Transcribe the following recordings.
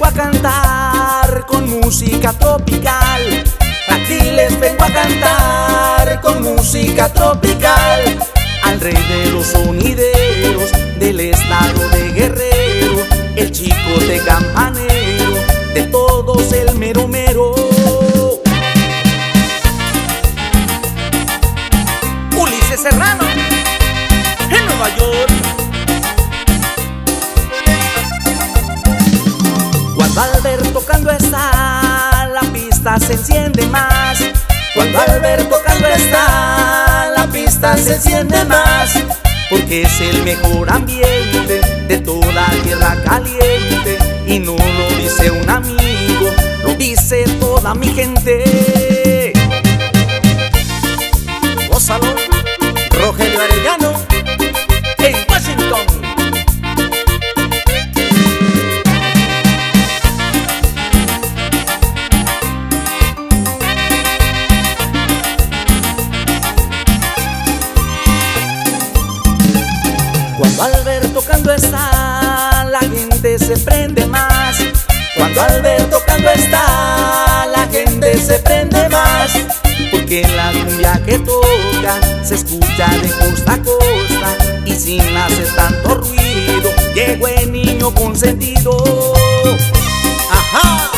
vengo a cantar con música tropical. Aquí les vengo a cantar con música tropical. Al rey de los sonideros del estado de Guerrero, el chico de campanero, de todos el mero mero. Ulises Serrano, en Nueva York. Cuando Albert tocando está, la pista se enciende más. Cuando Albert tocando está, la pista se enciende más. Porque es el mejor ambiente de toda tierra caliente. Y no lo dice un amigo, lo dice toda mi gente. Gózalo, Rogelio Arellano, Cuando Albert tocando está, la gente se prende más. Cuando Albert tocando está, la gente se prende más. Porque la cumbia que toca se escucha de costa a costa y sin hacer tanto ruido, llegó el niño consentido. ¡Ajá!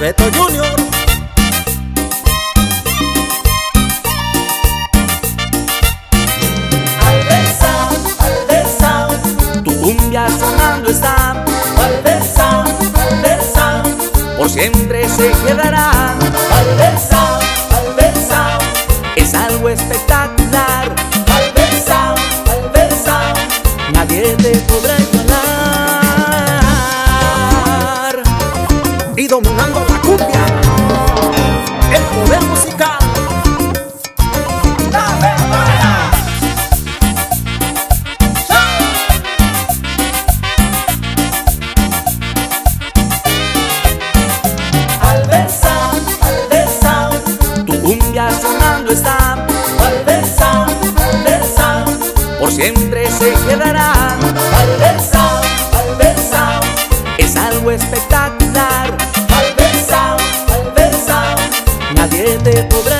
Beto Junior. Cumbia sonando está. Albert Sound, por siempre se quedará. Albert Sound, es algo espectacular. Albert Sound, nadie te podrá igualar. Y dominando siempre se quedará. Albert Sound, es algo espectacular. Albert Sound, nadie te podrá